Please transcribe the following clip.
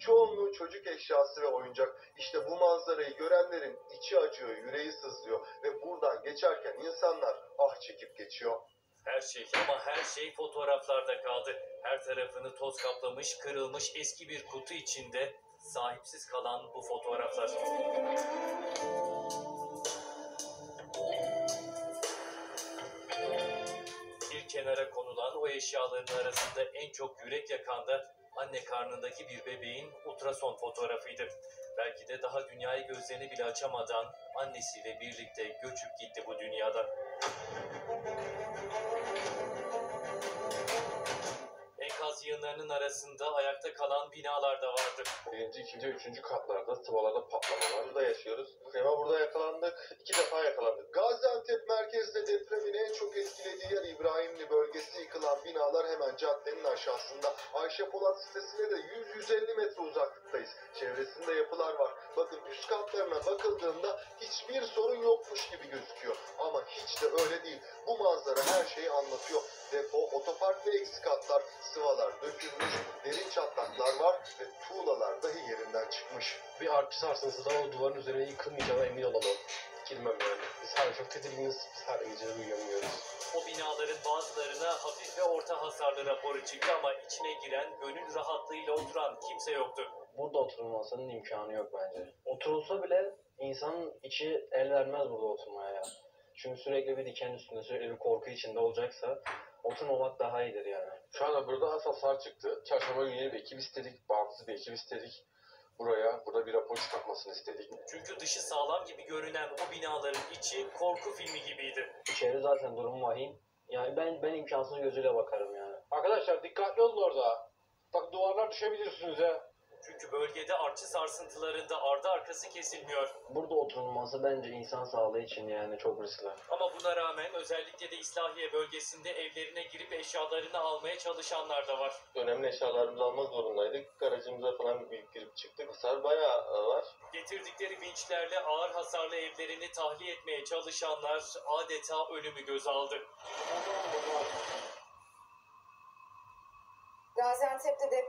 Çoğunluğu çocuk eşyası ve oyuncak. İşte bu manzarayı görenlerin içi acıyor, yüreği sızlıyor ve buradan geçerken insanlar ah çekip geçiyor. Her şey ama her şey fotoğraflarda kaldı. Her tarafını toz kaplamış, kırılmış eski bir kutu içinde sahipsiz kalan bu fotoğraflar. Kenara konulan o eşyaların arasında en çok yürek yakan da anne karnındaki bir bebeğin ultrason fotoğrafıydı. Belki de daha dünyayı gözlerini bile açamadan annesiyle birlikte göçüp gitti bu dünyadan. Enkaz yığınlarının arasında ayakta kalan binalar da vardı. Birinci, ikinci, üçüncü katlarda sıvalarda patlamalar. Burada yaşıyoruz. Ama burada yakalandık. iki defa yakalandık. Caddenin aşağısında. Ayşe Polat sitesine de 100-150 metre uzaklıktayız. Çevresinde yapılar var. Bakın üst katlarına bakıldığında hiçbir sorun yokmuş gibi gözüküyor. Ama hiç de öyle değil. Bu manzara her şeyi anlatıyor. Depo, otopark ve eksik hatlar, sıvalar dökülmüş, derin çatlaklar var ve tuğlalar dahi yerinden çıkmış. bir artçı sarsıntısında o duvarın üzerine yıkılmayacağına emin olalım. Girmem yani. Biz hala çok tedirginiz. Biz her gece uyuyamıyoruz. Bazılarına hafif ve orta hasarlı raporu çıktı ama içine giren gönül rahatlığıyla oturan kimse yoktu. Burada oturulmasının imkanı yok bence. Oturulsa bile insanın içi el vermez burada oturmaya ya. Çünkü sürekli bir diken üstünde, sürekli bir korku içinde olacaksa oturmamak daha iyidir yani. Şu anda burada az hasar çıktı. Çarşamba günü yeni bir ekip istedik. Bağımsız bir ekip istedik. Buraya, burada bir rapor çıkartmasını istedik. Çünkü dışı sağlam gibi görünen o binaların içi korku filmi gibiydi. İçeri zaten durum vahim. Yani ben ben imkansız gözüyle bakarım yani. Arkadaşlar dikkatli olun orada. Bak duvarlar düşebilirsiniz ha. Çünkü bölgede artçı sarsıntılarında ardı arkası kesilmiyor. Burada oturulması bence insan sağlığı için yani çok riskli. Ama buna rağmen özellikle de İslahiye bölgesinde evlerine girip eşyalarını almaya çalışanlar da var. Önemli eşyalarımızı almak zorundaydık. Garajımıza falan bir girip çıktık. Hasar bayağı var. Getirdikleri vinçlerle ağır hasarlı evlerini tahliye etmeye çalışanlar adeta ölümü göz aldı. Gaziantep'te deprem